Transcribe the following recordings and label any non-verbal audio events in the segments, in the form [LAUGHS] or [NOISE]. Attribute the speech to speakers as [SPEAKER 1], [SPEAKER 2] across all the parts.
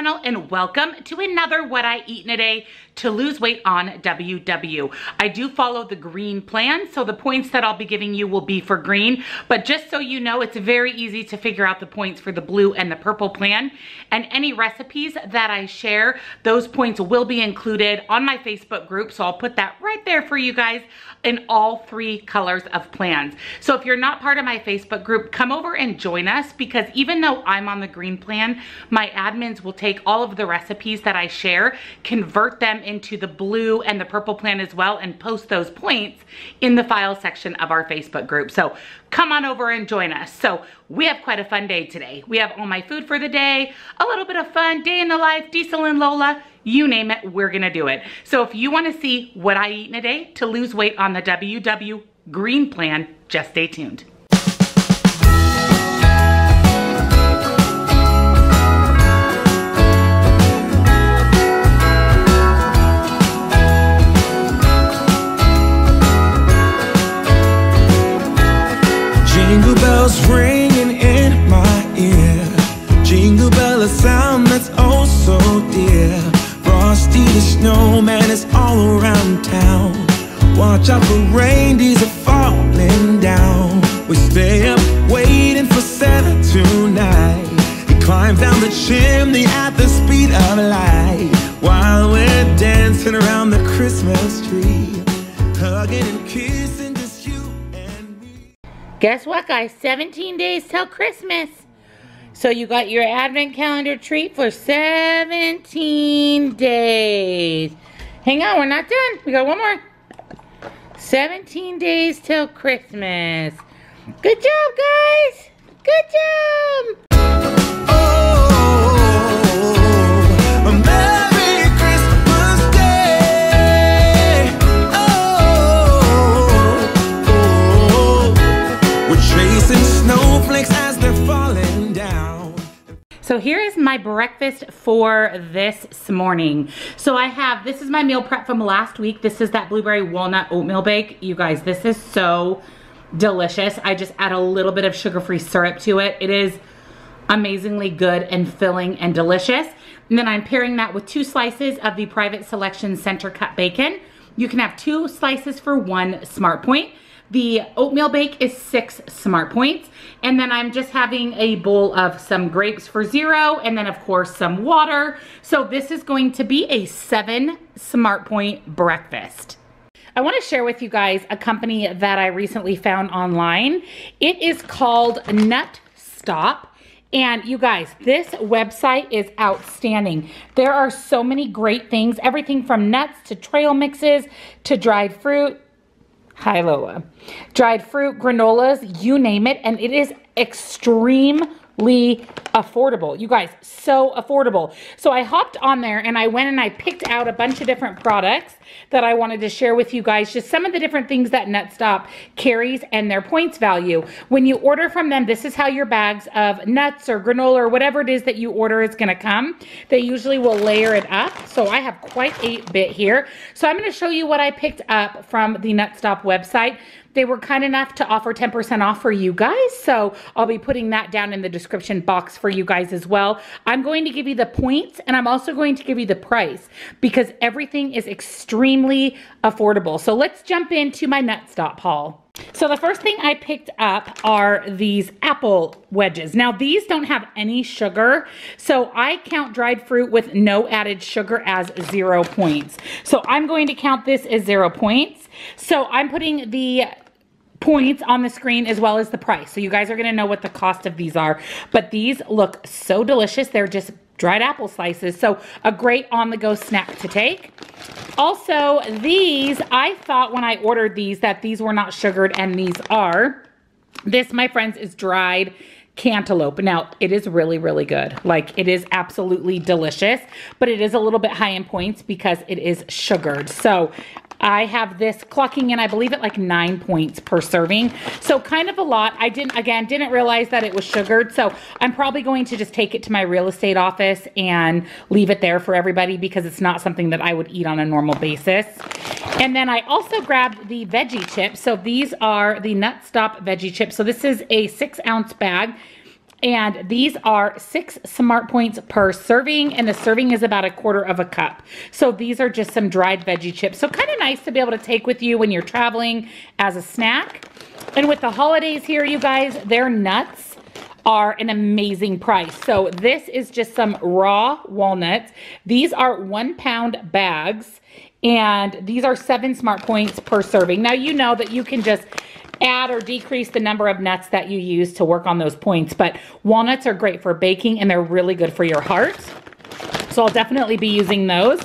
[SPEAKER 1] channel and welcome to another What I Eat in a Day to lose weight on WW. I do follow the green plan, so the points that I'll be giving you will be for green, but just so you know, it's very easy to figure out the points for the blue and the purple plan, and any recipes that I share, those points will be included on my Facebook group, so I'll put that right there for you guys in all three colors of plans. So if you're not part of my Facebook group, come over and join us because even though I'm on the green plan, my admins will take all of the recipes that I share, convert them into the blue and the purple plan as well and post those points in the file section of our Facebook group. So come on over and join us. So we have quite a fun day today. We have all my food for the day, a little bit of fun, day in the life, Diesel and Lola, you name it, we're gonna do it. So if you wanna see what I eat in a day to lose weight on the WW Green Plan, just stay tuned.
[SPEAKER 2] Jingle bells ringing in my ear. Jingle bell, a sound that's oh so dear. Frosty the snowman is all around town. Watch out for reindeers are falling down. We stay up waiting for Santa tonight. He climbs down the chimney at the speed of light while we're dancing around the Christmas tree, hugging and kissing just you and me.
[SPEAKER 1] Guess what guys, 17 days till Christmas. So you got your advent calendar treat for 17 days. Hang on, we're not done. We got one more. 17 days till Christmas. Good job, guys. Good job. So here is my breakfast for this morning. So I have, this is my meal prep from last week. This is that blueberry walnut oatmeal bake. You guys, this is so delicious. I just add a little bit of sugar-free syrup to it. It is amazingly good and filling and delicious. And then I'm pairing that with two slices of the Private Selection Center Cut Bacon. You can have two slices for one Smart Point. The oatmeal bake is six Smart Points. And then I'm just having a bowl of some grapes for zero, and then of course some water. So this is going to be a seven Smart Point breakfast. I want to share with you guys a company that I recently found online. It is called Nut Stop. And you guys, this website is outstanding. There are so many great things, everything from nuts to trail mixes to dried fruit. Hi, Lola. Dried fruit, granolas, you name it. And it is extremely affordable. You guys, so affordable. So I hopped on there and I went and I picked out a bunch of different products that I wanted to share with you guys. Just some of the different things that Nutstop carries and their points value. When you order from them, this is how your bags of nuts or granola or whatever it is that you order is gonna come. They usually will layer it up. So I have quite a bit here. So I'm gonna show you what I picked up from the Nutstop website. They were kind enough to offer 10% off for you guys. So I'll be putting that down in the description box for you guys as well. I'm going to give you the points and I'm also going to give you the price because everything is extremely affordable. So let's jump into my nut stop haul. So the first thing I picked up are these apple wedges. Now these don't have any sugar, so I count dried fruit with no added sugar as zero points. So I'm going to count this as zero points. So I'm putting the points on the screen as well as the price. So you guys are gonna know what the cost of these are. But these look so delicious. They're just dried apple slices. So a great on-the-go snack to take. Also, these, I thought when I ordered these that these were not sugared and these are. This, my friends, is dried cantaloupe. Now, it is really, really good. Like, it is absolutely delicious, but it is a little bit high in points because it is sugared. So, I have this clocking in, I believe at like nine points per serving. So kind of a lot. I didn't, again, didn't realize that it was sugared. So I'm probably going to just take it to my real estate office and leave it there for everybody because it's not something that I would eat on a normal basis. And then I also grabbed the veggie chips. So these are the Nut Stop veggie chips. So this is a six ounce bag. And these are six smart points per serving and the serving is about a quarter of a cup. So these are just some dried veggie chips. So kind of nice to be able to take with you when you're traveling as a snack. And with the holidays here you guys their nuts are an amazing price. So this is just some raw walnuts. These are one pound bags and these are seven smart points per serving. Now you know that you can just add or decrease the number of nuts that you use to work on those points. But walnuts are great for baking and they're really good for your heart. So I'll definitely be using those.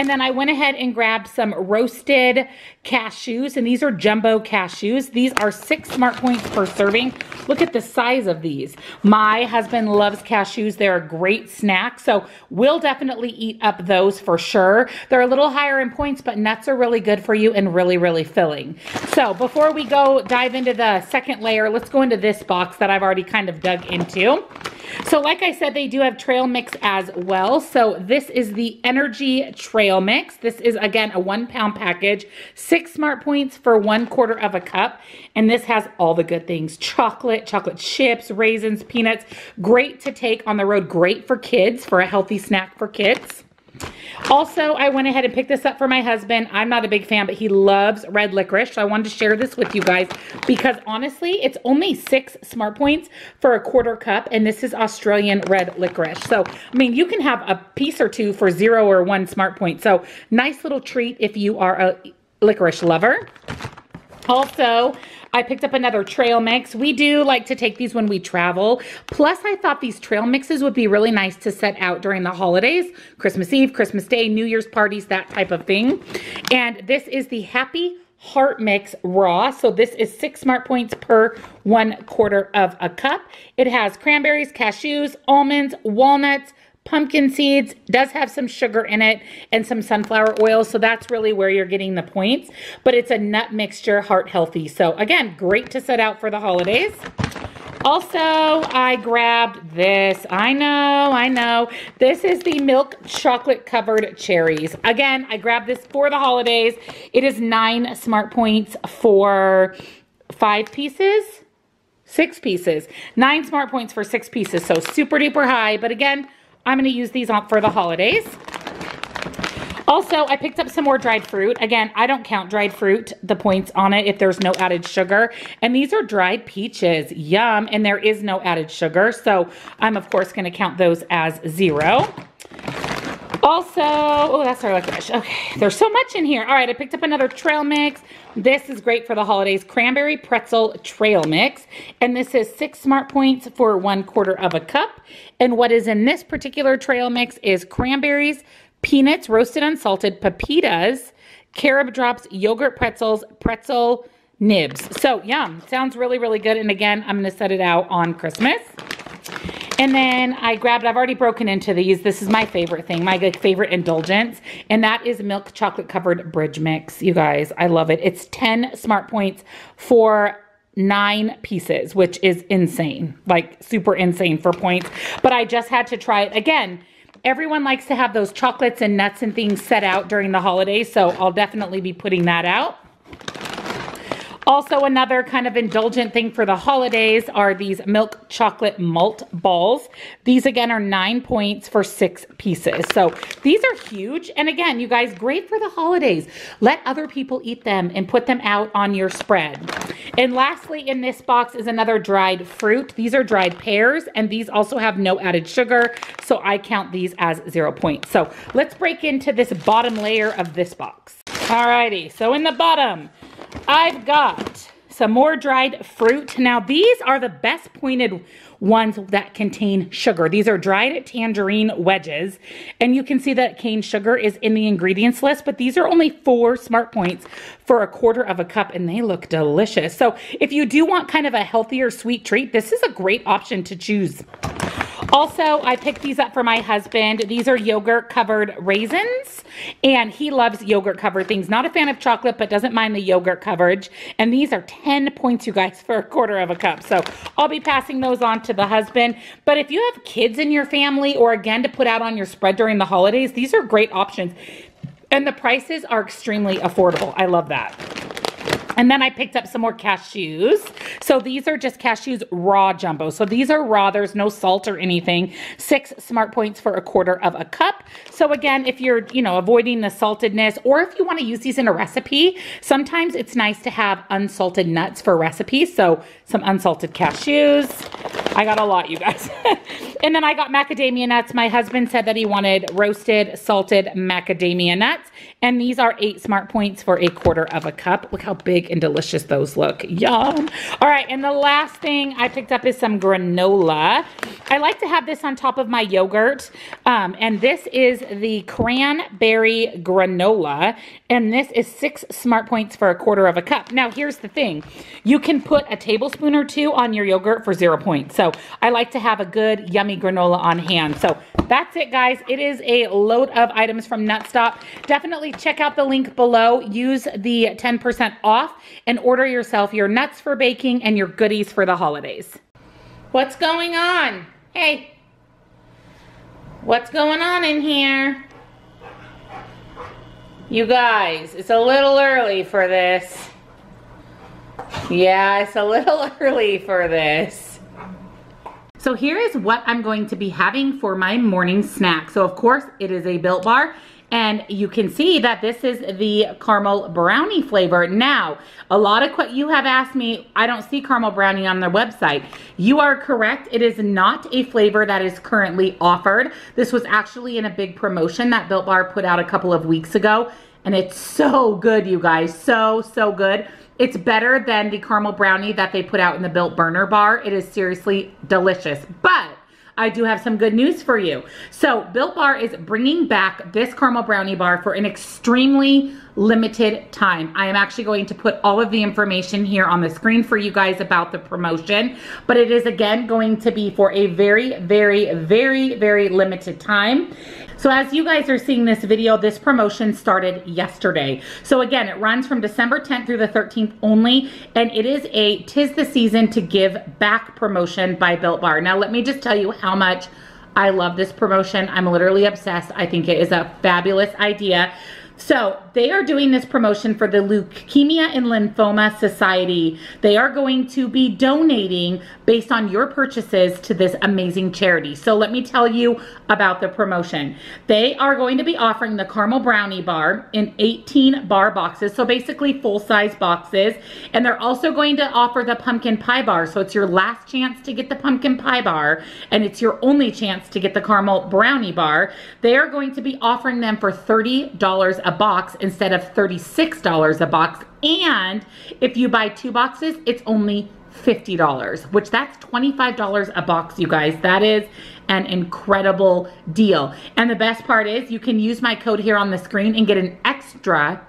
[SPEAKER 1] And then I went ahead and grabbed some roasted cashews, and these are jumbo cashews. These are six smart points per serving. Look at the size of these. My husband loves cashews. They're a great snack, so we'll definitely eat up those for sure. They're a little higher in points, but nuts are really good for you and really, really filling. So before we go dive into the second layer, let's go into this box that I've already kind of dug into. So like I said, they do have trail mix as well. So this is the Energy Trail Mix. This is, again, a one pound package. Six smart points for one quarter of a cup. And this has all the good things. Chocolate, chocolate chips, raisins, peanuts. Great to take on the road. Great for kids, for a healthy snack for kids. Also, I went ahead and picked this up for my husband. I'm not a big fan, but he loves red licorice. So I wanted to share this with you guys because honestly, it's only six smart points for a quarter cup. And this is Australian red licorice. So, I mean, you can have a piece or two for zero or one smart point. So nice little treat if you are a licorice lover. Also, I picked up another trail mix. We do like to take these when we travel. Plus, I thought these trail mixes would be really nice to set out during the holidays, Christmas Eve, Christmas Day, New Year's parties, that type of thing. And this is the Happy Heart Mix Raw. So this is six smart points per one quarter of a cup. It has cranberries, cashews, almonds, walnuts, pumpkin seeds, does have some sugar in it and some sunflower oil. So that's really where you're getting the points. But it's a nut mixture, heart healthy. So again, great to set out for the holidays. Also, I grabbed this. I know, I know. This is the milk chocolate covered cherries. Again, I grabbed this for the holidays. It is nine smart points for five pieces six pieces. Nine smart points for six pieces. So super duper high. But again, I'm going to use these on for the holidays. Also, I picked up some more dried fruit. Again, I don't count dried fruit, the points on it, if there's no added sugar. And these are dried peaches. Yum. And there is no added sugar. So I'm, of course, going to count those as zero. Also, oh, that's our licorice. Okay, there's so much in here. All right, I picked up another trail mix. This is great for the holidays. Cranberry pretzel trail mix. And this is six smart points for one quarter of a cup. And what is in this particular trail mix is cranberries, peanuts, roasted unsalted, pepitas, carob drops, yogurt pretzels, pretzel nibs. So yum, sounds really, really good. And again, I'm gonna set it out on Christmas. And then I grabbed, I've already broken into these. This is my favorite thing, my favorite indulgence. And that is milk chocolate covered bridge mix. You guys, I love it. It's 10 smart points for nine pieces, which is insane, like super insane for points. But I just had to try it again. Everyone likes to have those chocolates and nuts and things set out during the holidays. So I'll definitely be putting that out. Also, another kind of indulgent thing for the holidays are these milk chocolate malt balls. These again are nine points for six pieces. So these are huge. And again, you guys, great for the holidays. Let other people eat them and put them out on your spread. And lastly, in this box is another dried fruit. These are dried pears, and these also have no added sugar. So I count these as zero points. So let's break into this bottom layer of this box. Alrighty, so in the bottom, I've got some more dried fruit. Now these are the best pointed ones that contain sugar. These are dried tangerine wedges. And you can see that cane sugar is in the ingredients list, but these are only four smart points for a quarter of a cup and they look delicious. So if you do want kind of a healthier sweet treat, this is a great option to choose. Also, I picked these up for my husband. These are yogurt covered raisins and he loves yogurt covered things. Not a fan of chocolate, but doesn't mind the yogurt coverage. And these are 10 points, you guys, for a quarter of a cup. So I'll be passing those on to the husband. But if you have kids in your family or again to put out on your spread during the holidays, these are great options. And the prices are extremely affordable. I love that. And then I picked up some more cashews. So these are just cashews raw jumbo. So these are raw. There's no salt or anything. Six smart points for a quarter of a cup. So again, if you're, you know, avoiding the saltedness or if you want to use these in a recipe, sometimes it's nice to have unsalted nuts for recipes. So some unsalted cashews. I got a lot, you guys. [LAUGHS] and then I got macadamia nuts. My husband said that he wanted roasted, salted macadamia nuts. And these are eight smart points for a quarter of a cup. Look how big and delicious those look. Yum. All right, and the last thing I picked up is some granola. I like to have this on top of my yogurt. Um, and this is the cranberry granola. And this is six smart points for a quarter of a cup. Now, here's the thing. You can put a tablespoon or two on your yogurt for zero points. So I like to have a good, yummy granola on hand. So that's it, guys. It is a load of items from Nutstop. Definitely check out the link below. Use the 10% off and order yourself your nuts for baking and your goodies for the holidays. What's going on? Hey, what's going on in here? You guys, it's a little early for this. Yeah, it's a little [LAUGHS] early for this. So here is what I'm going to be having for my morning snack. So of course it is a Built Bar and you can see that this is the caramel brownie flavor. Now, a lot of what you have asked me, I don't see caramel brownie on their website. You are correct. It is not a flavor that is currently offered. This was actually in a big promotion that Built Bar put out a couple of weeks ago. And it's so good, you guys. So, so good. It's better than the caramel brownie that they put out in the Built Burner bar. It is seriously delicious. But I do have some good news for you. So Built Bar is bringing back this caramel brownie bar for an extremely limited time. I am actually going to put all of the information here on the screen for you guys about the promotion, but it is again going to be for a very, very, very, very limited time. So as you guys are seeing this video, this promotion started yesterday. So again, it runs from December 10th through the 13th only, and it is a Tis the Season to Give Back promotion by Built Bar. Now let me just tell you how much I love this promotion. I'm literally obsessed. I think it is a fabulous idea. So they are doing this promotion for the Leukemia and Lymphoma Society. They are going to be donating based on your purchases to this amazing charity. So let me tell you about the promotion. They are going to be offering the caramel brownie bar in 18 bar boxes. So basically full size boxes. And they're also going to offer the pumpkin pie bar. So it's your last chance to get the pumpkin pie bar and it's your only chance to get the caramel brownie bar. They are going to be offering them for $30 a box instead of $36 a box. And if you buy two boxes, it's only $50, which that's $25 a box, you guys. That is an incredible deal. And the best part is you can use my code here on the screen and get an extra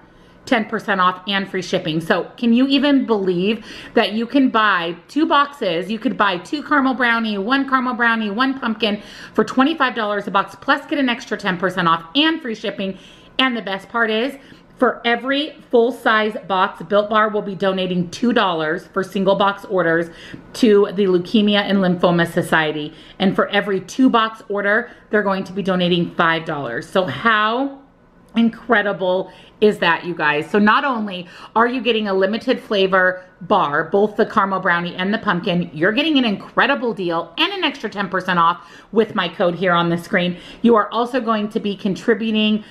[SPEAKER 1] 10% off and free shipping. So can you even believe that you can buy two boxes, you could buy two caramel brownie, one caramel brownie, one pumpkin for $25 a box, plus get an extra 10% off and free shipping. And the best part is for every full size box, Built Bar will be donating $2 for single box orders to the Leukemia and Lymphoma Society. And for every two box order, they're going to be donating $5. So how incredible is that you guys so not only are you getting a limited flavor bar both the caramel brownie and the pumpkin you're getting an incredible deal and an extra 10% off with my code here on the screen you are also going to be contributing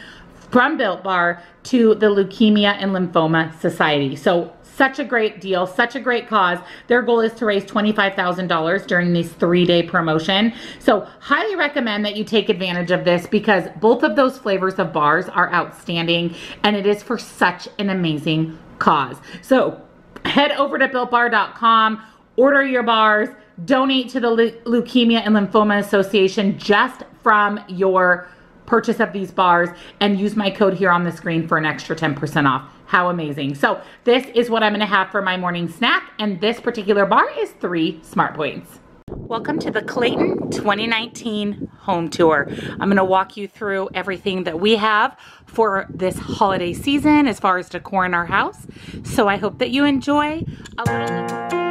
[SPEAKER 1] from Built Bar to the Leukemia and Lymphoma Society. So such a great deal, such a great cause. Their goal is to raise $25,000 during this three-day promotion. So highly recommend that you take advantage of this because both of those flavors of bars are outstanding and it is for such an amazing cause. So head over to builtbar.com, order your bars, donate to the Leukemia and Lymphoma Association just from your purchase of these bars and use my code here on the screen for an extra 10% off. How amazing. So this is what I'm gonna have for my morning snack and this particular bar is three Smart Points. Welcome to the Clayton 2019 home tour. I'm gonna walk you through everything that we have for this holiday season as far as decor in our house. So I hope that you enjoy a little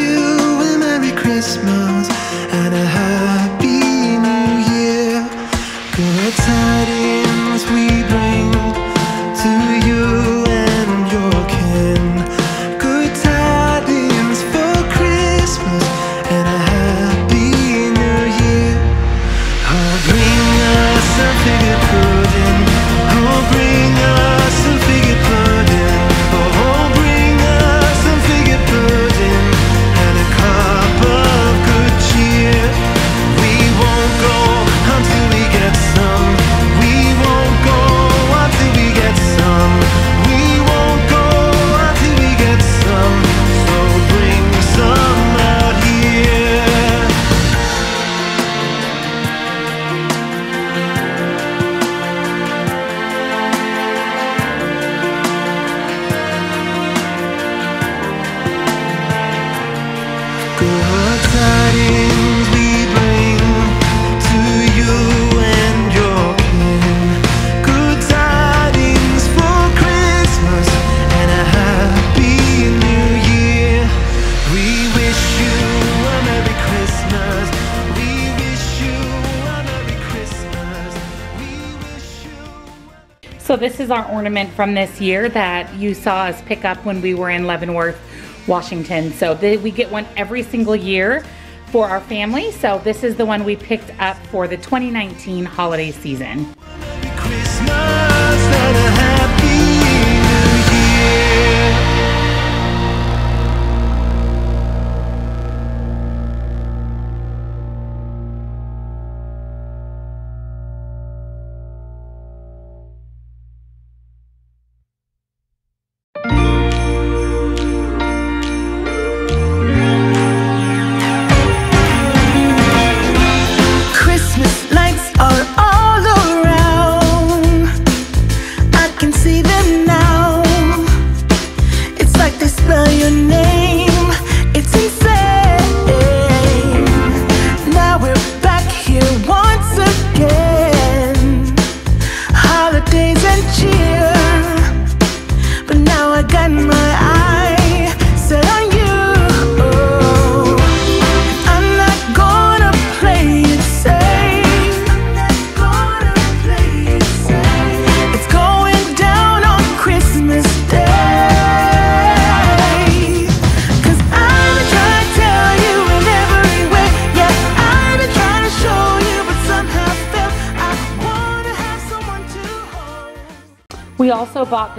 [SPEAKER 3] this is our ornament from this year that you saw us pick up when we were in Leavenworth, Washington. So they, we get one every single year for our family. So this is the one we picked up for the 2019 holiday season.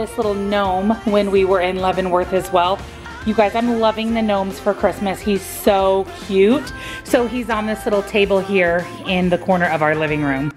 [SPEAKER 3] this little gnome when we were in Leavenworth as well. You guys, I'm loving the gnomes for Christmas. He's so cute. So he's on this little table here in the corner of our living room.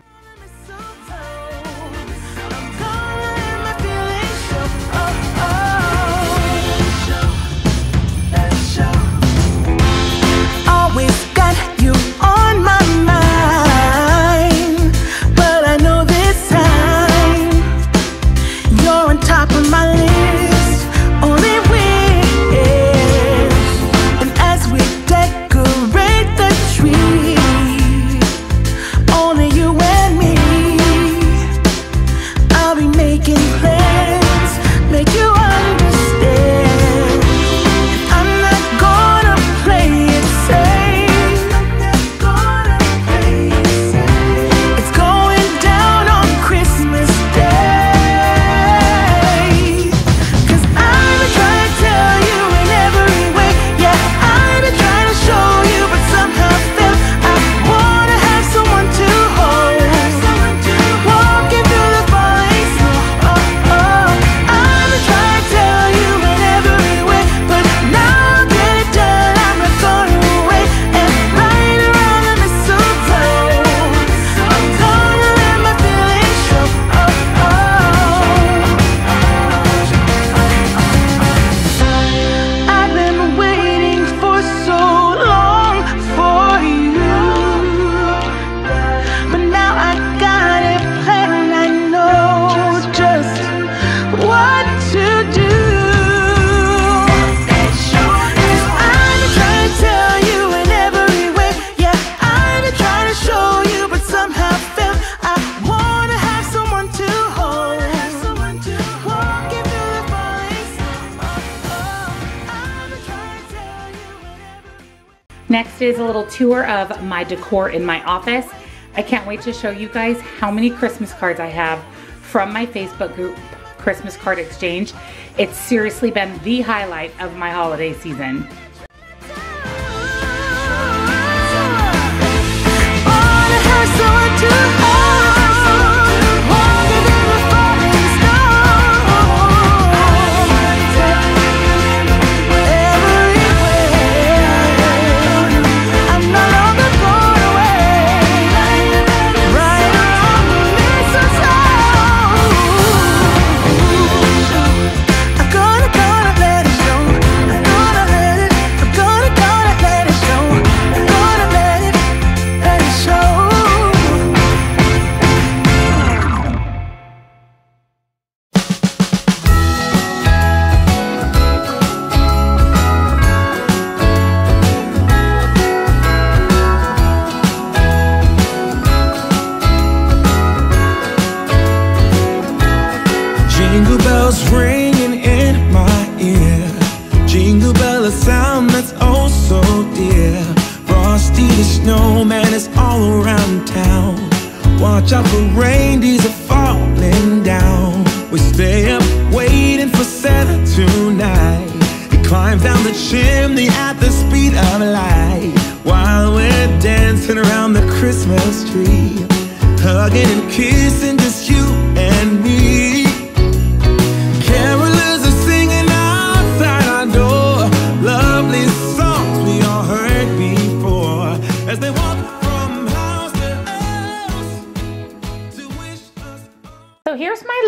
[SPEAKER 1] Next is a little tour of my decor in my office. I can't wait to show you guys how many Christmas cards I have from my Facebook group, Christmas Card Exchange. It's seriously been the highlight of my holiday season.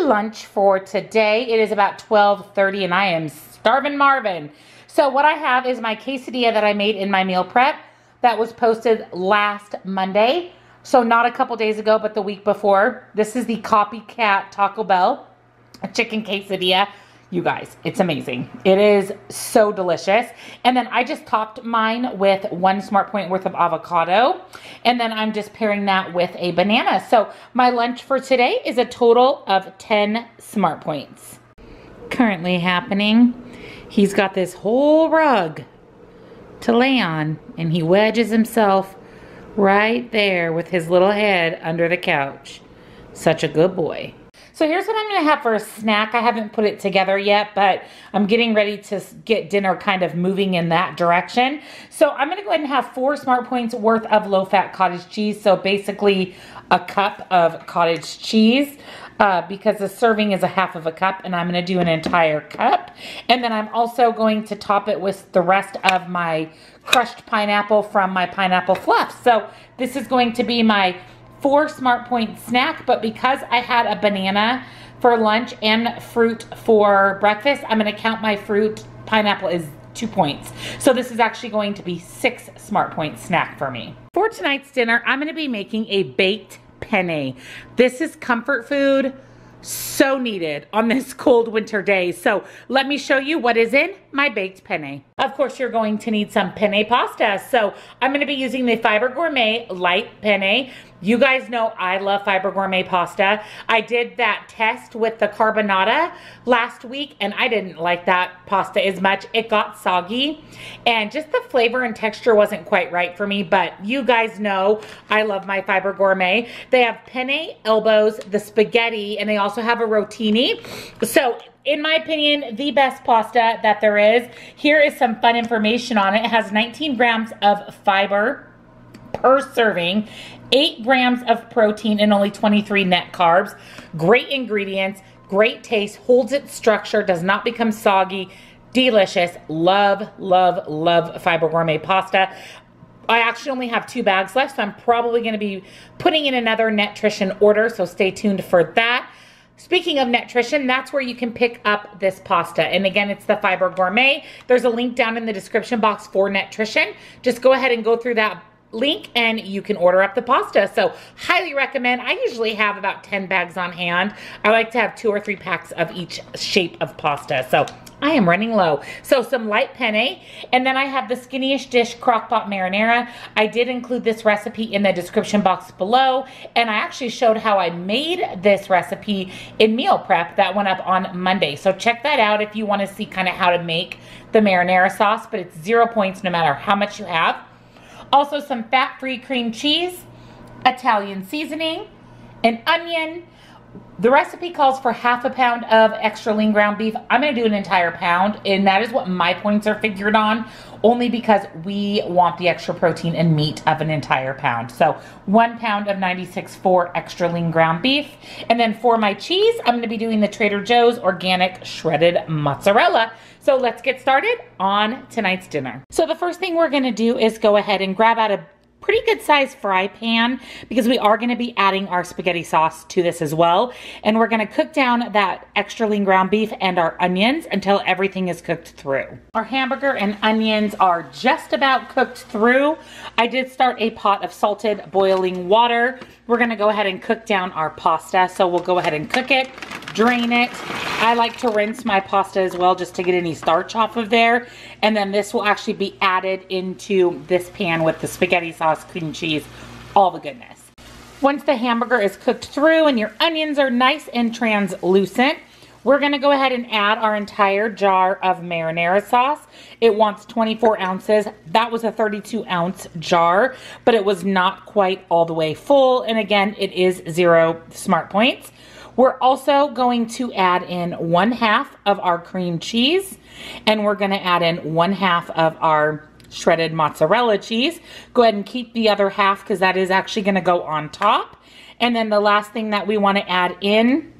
[SPEAKER 1] Lunch for today. It is about 12.30 and I am starving Marvin. So what I have is my quesadilla that I made in my meal prep that was posted last Monday. So not a couple days ago, but the week before. This is the Copycat Taco Bell chicken quesadilla. You guys, it's amazing. It is so delicious. And then I just topped mine with one Smart Point worth of avocado. And then I'm just pairing that with a banana. So my lunch for today is a total of 10 Smart Points. Currently happening, he's got this whole rug to lay on and he wedges himself right there with his little head under the couch. Such a good boy. So here's what I'm gonna have for a snack. I haven't put it together yet, but I'm getting ready to get dinner kind of moving in that direction. So I'm gonna go ahead and have four Smart Points worth of low-fat cottage cheese. So basically a cup of cottage cheese. Uh, because the serving is a half of a cup and I'm going to do an entire cup. And then I'm also going to top it with the rest of my crushed pineapple from my pineapple fluff. So this is going to be my four Smart Point snack, but because I had a banana for lunch and fruit for breakfast, I'm gonna count my fruit. Pineapple is two points. So this is actually going to be six Smart Point snack for me. For tonight's dinner, I'm gonna be making a baked penne. This is comfort food so needed on this cold winter day. So let me show you what is in my baked penne. Of course, you're going to need some penne pasta. So I'm gonna be using the Fiber Gourmet Light Penne. You guys know I love Fiber Gourmet pasta. I did that test with the carbonara last week and I didn't like that pasta as much. It got soggy and just the flavor and texture wasn't quite right for me, but you guys know I love my Fiber Gourmet. They have penne elbows, the spaghetti, and they also have a rotini. So in my opinion, the best pasta that there is. Here is some fun information on it. It has 19 grams of fiber per serving 8 grams of protein and only 23 net carbs. Great ingredients, great taste, holds its structure, does not become soggy, delicious. Love, love, love Fiber Gourmet pasta. I actually only have two bags left, so I'm probably going to be putting in another Netrition order, so stay tuned for that. Speaking of Netrition, that's where you can pick up this pasta. And again, it's the Fiber Gourmet. There's a link down in the description box for Netrition. Just go ahead and go through that link and you can order up the pasta. So highly recommend. I usually have about 10 bags on hand. I like to have two or three packs of each shape of pasta. So I am running low. So some light penne, and then I have the Skinny-ish Dish Crockpot Marinara. I did include this recipe in the description box below, and I actually showed how I made this recipe in meal prep that went up on Monday. So check that out if you wanna see kind of how to make the marinara sauce, but it's zero points no matter how much you have. Also some fat-free cream cheese, Italian seasoning, an onion, the recipe calls for half a pound of extra lean ground beef. I'm gonna do an entire pound, and that is what my points are figured on, only because we want the extra protein and meat of an entire pound. So one pound of 96.4 extra lean ground beef. And then for my cheese, I'm gonna be doing the Trader Joe's organic shredded mozzarella. So let's get started on tonight's dinner. So the first thing we're gonna do is go ahead and grab out a pretty good size fry pan because we are going to be adding our spaghetti sauce to this as well. And we're going to cook down that extra lean ground beef and our onions until everything is cooked through. Our hamburger and onions are just about cooked through. I did start a pot of salted boiling water. We're to go ahead and cook down our pasta. So we'll go ahead and cook it, drain it. I like to rinse my pasta as well just to get any starch off of there. And then this will actually be added into this pan with the spaghetti sauce, cream cheese, all the goodness. Once the hamburger is cooked through and your onions are nice and translucent, we're gonna go ahead and add our entire jar of marinara sauce. It wants 24 ounces. That was a 32 ounce jar, but it was not quite all the way full. And again, it is zero smart points. We're also going to add in one half of our cream cheese and we're gonna add in one half of our shredded mozzarella cheese. Go ahead and keep the other half because that is actually gonna go on top. And then the last thing that we wanna add in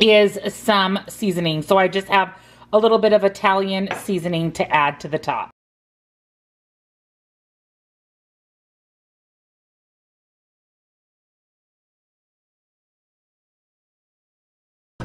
[SPEAKER 1] is some seasoning. So I just have a little bit of Italian seasoning to add to the top.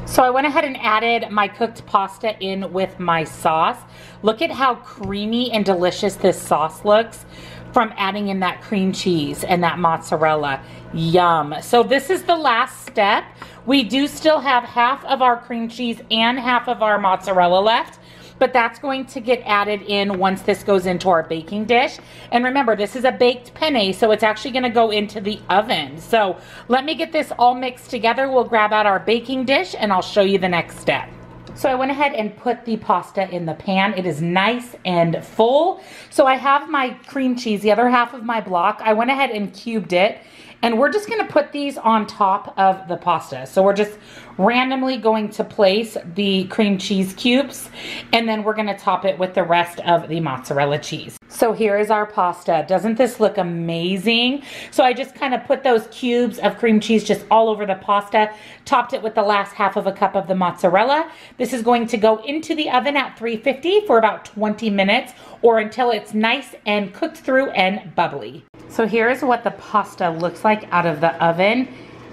[SPEAKER 1] So I went ahead and added my cooked pasta in with my sauce. Look at how creamy and delicious this sauce looks from adding in that cream cheese and that mozzarella. Yum. So this is the last step. We do still have half of our cream cheese and half of our mozzarella left but that's going to get added in once this goes into our baking dish. And remember, this is a baked penne, so it's actually gonna go into the oven. So let me get this all mixed together. We'll grab out our baking dish and I'll show you the next step. So I went ahead and put the pasta in the pan. It is nice and full. So I have my cream cheese, the other half of my block. I went ahead and cubed it and we're just gonna put these on top of the pasta. So we're just randomly going to place the cream cheese cubes and then we're gonna top it with the rest of the mozzarella cheese. So here is our pasta. Doesn't this look amazing? So I just kind of put those cubes of cream cheese just all over the pasta, topped it with the last half of a cup of the mozzarella. This is going to go into the oven at 350 for about 20 minutes or until it's nice and cooked through and bubbly. So here's what the pasta looks like out of the oven.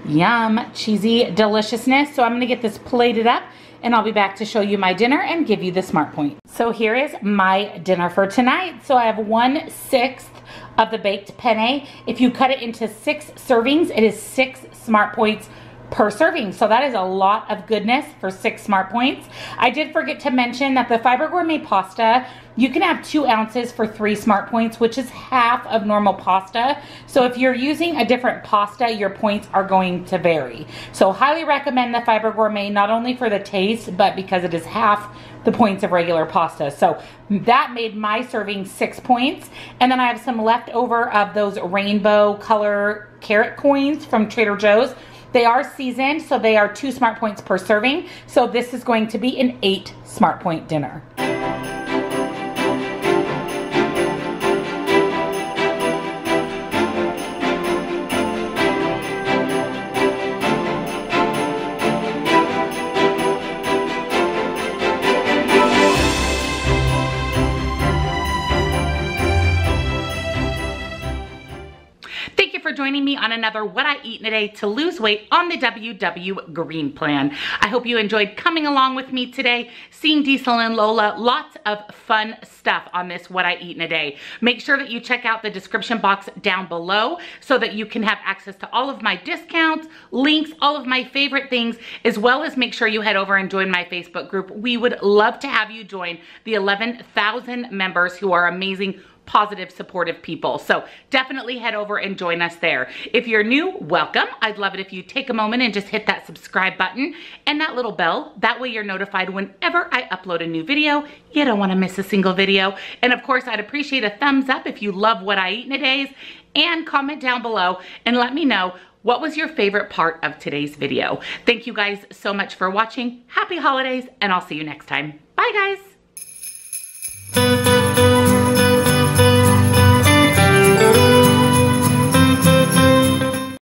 [SPEAKER 1] Yum, cheesy deliciousness. So I'm gonna get this plated up and I'll be back to show you my dinner and give you the smart point. So here is my dinner for tonight. So I have one sixth of the baked penne. If you cut it into six servings, it is six smart points per serving. So that is a lot of goodness for six smart points. I did forget to mention that the Fiber Gourmet pasta, you can have two ounces for three smart points, which is half of normal pasta. So if you're using a different pasta, your points are going to vary. So highly recommend the Fiber Gourmet, not only for the taste, but because it is half the points of regular pasta. So that made my serving six points. And then I have some leftover of those rainbow color carrot coins from Trader Joe's. They are seasoned, so they are two smart points per serving. So this is going to be an eight smart point dinner. Me on another What I Eat in a Day to lose weight on the WW Green Plan. I hope you enjoyed coming along with me today, seeing Diesel and Lola, lots of fun stuff on this What I Eat in a Day. Make sure that you check out the description box down below so that you can have access to all of my discounts, links, all of my favorite things, as well as make sure you head over and join my Facebook group. We would love to have you join the 11,000 members who are amazing positive, supportive people. So definitely head over and join us there. If you're new, welcome. I'd love it if you take a moment and just hit that subscribe button and that little bell. That way you're notified whenever I upload a new video. You don't wanna miss a single video. And of course, I'd appreciate a thumbs up if you love what I eat in a days and comment down below and let me know what was your favorite part of today's video. Thank you guys so much for watching. Happy holidays and I'll see you next time. Bye guys.